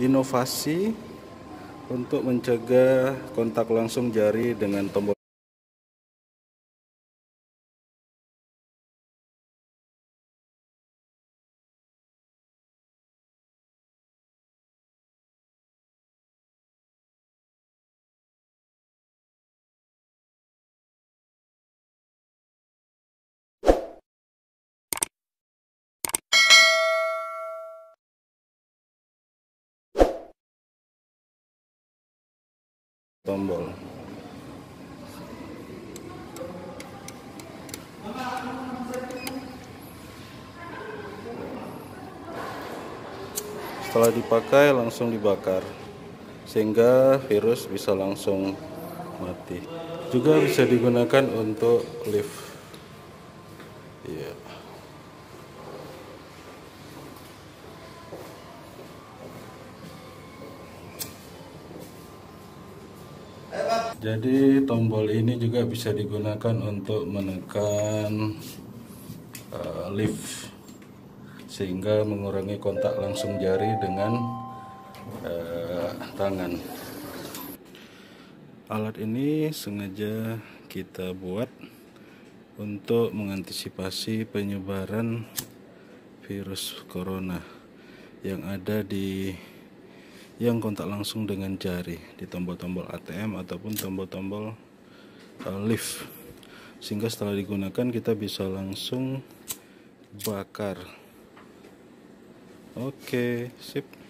inovasi untuk mencegah kontak langsung jari dengan tombol tombol. Setelah dipakai langsung dibakar sehingga virus bisa langsung mati. Juga bisa digunakan untuk lift. Yeah. Jadi tombol ini juga bisa digunakan untuk menekan uh, lift sehingga mengurangi kontak langsung jari dengan uh, tangan. Alat ini sengaja kita buat untuk mengantisipasi penyebaran virus corona yang ada di yang kontak langsung dengan jari di tombol-tombol ATM ataupun tombol-tombol uh, lift. Sehingga setelah digunakan kita bisa langsung bakar. Oke sip